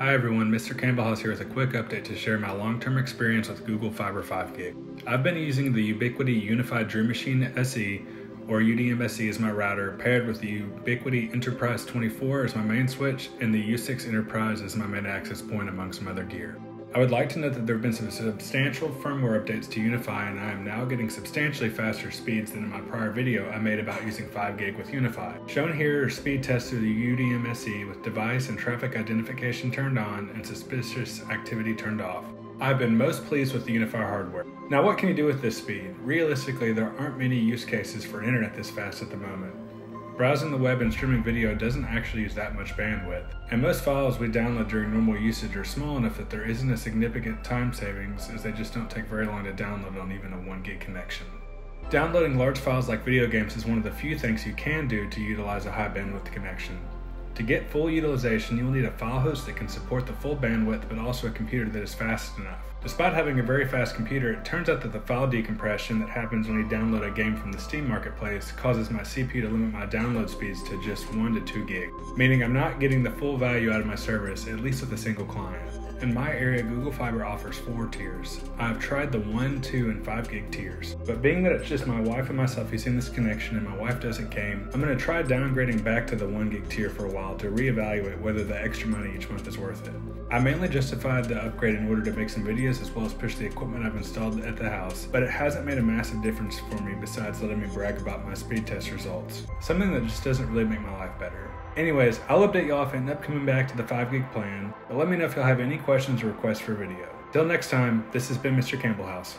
Hi everyone, Mr. Campbell House here with a quick update to share my long-term experience with Google Fiber 5 Gig. I've been using the Ubiquiti Unified Dream Machine SE or UDM SE as my router, paired with the Ubiquiti Enterprise 24 as my main switch and the U6 Enterprise as my main access point among some other gear. I would like to note that there have been some substantial firmware updates to UniFi and I am now getting substantially faster speeds than in my prior video I made about using 5 with UniFi. Shown here are speed tests through the UDM SE with device and traffic identification turned on and suspicious activity turned off. I've been most pleased with the UniFi hardware. Now what can you do with this speed? Realistically, there aren't many use cases for internet this fast at the moment. Browsing the web and streaming video doesn't actually use that much bandwidth, and most files we download during normal usage are small enough that there isn't a significant time savings as they just don't take very long to download on even a 1 gig connection. Downloading large files like video games is one of the few things you can do to utilize a high bandwidth connection. To get full utilization, you will need a file host that can support the full bandwidth but also a computer that is fast enough. Despite having a very fast computer, it turns out that the file decompression that happens when you download a game from the Steam Marketplace causes my CPU to limit my download speeds to just 1 to 2 gig, meaning I'm not getting the full value out of my service, at least with a single client. In my area, Google Fiber offers four tiers. I've tried the 1, 2, and 5 gig tiers, but being that it's just my wife and myself using this connection and my wife doesn't game, I'm going to try downgrading back to the 1 gig tier for a while to reevaluate whether the extra money each month is worth it. I mainly justified the upgrade in order to make some videos as well as push the equipment I've installed at the house, but it hasn't made a massive difference for me besides letting me brag about my speed test results. Something that just doesn't really make my life better. Anyways, I'll update y'all if I end up coming back to the 5 gig plan, but let me know if y'all have any questions or requests for a video. Till next time, this has been Mr. Campbell House.